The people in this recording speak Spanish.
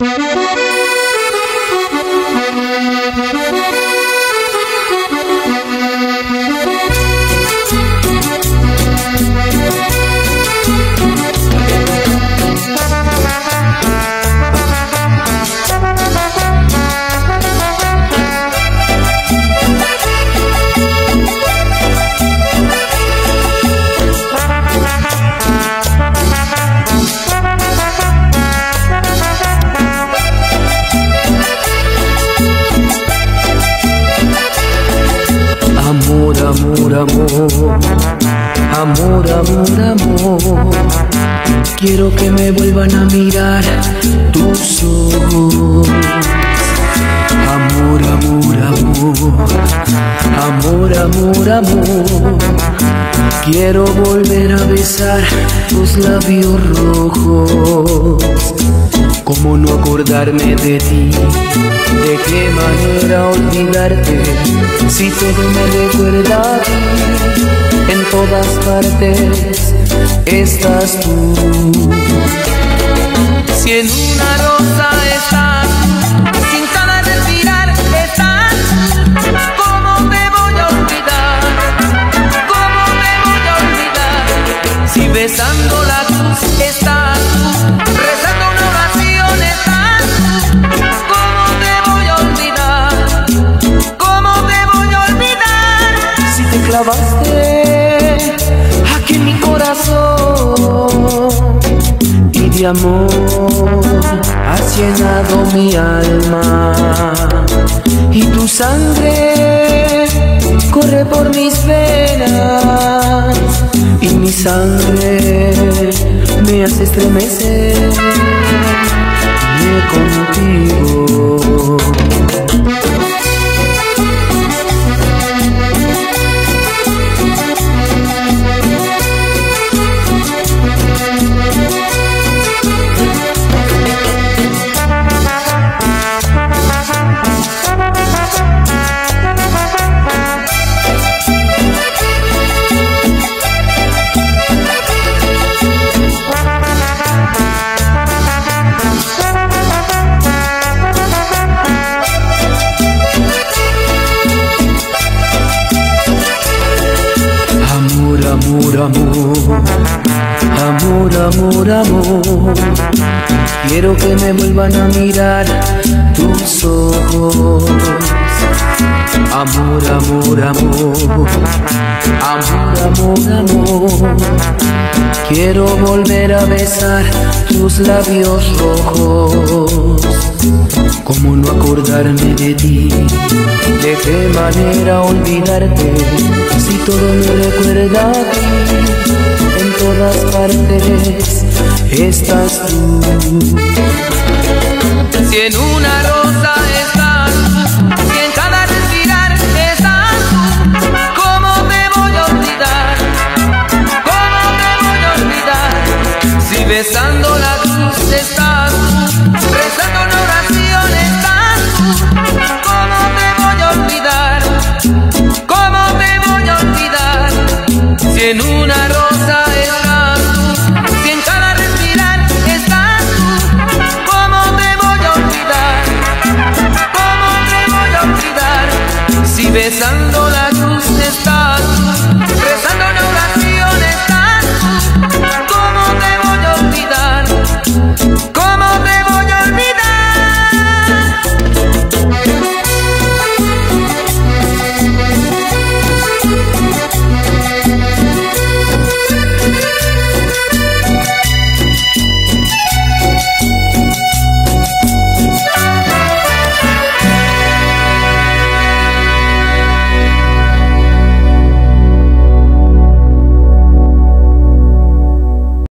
Música amor, amor, amor, amor, amor. Quiero que me vuelvan a mirar tus ojos. Amor, amor, amor, amor, amor, amor. Quiero volver a besar tus labios rojos. ¿Cómo no acordarme de ti? ¿De qué manera olvidarte? Si todo me recuerda estás tú. Si en una rosa estás, sin cada respirar estás, ¿cómo me voy a olvidar? ¿Cómo me voy a olvidar? Si besando la cruz estás, rezando una oración estás, ¿cómo te voy a olvidar? ¿Cómo te voy a olvidar? Si te mi corazón y de amor has llenado mi alma y tu sangre corre por mis venas y mi sangre me hace estremecer contigo. Amor, amor, amor, amor, amor. Quiero que me vuelvan a mirar tus ojos. Amor, amor, amor, amor, amor, amor. Quiero volver a besar tus labios rojos. ¿Cómo no acordarme de ti? ¿De qué manera olvidarte? Si todo me recuerda a ti, en todas partes estás tú. Si en una en una rosa estás tú, si en cada respirar estás tú, ¿cómo te voy a olvidar? ¿Cómo te voy a olvidar? Si besando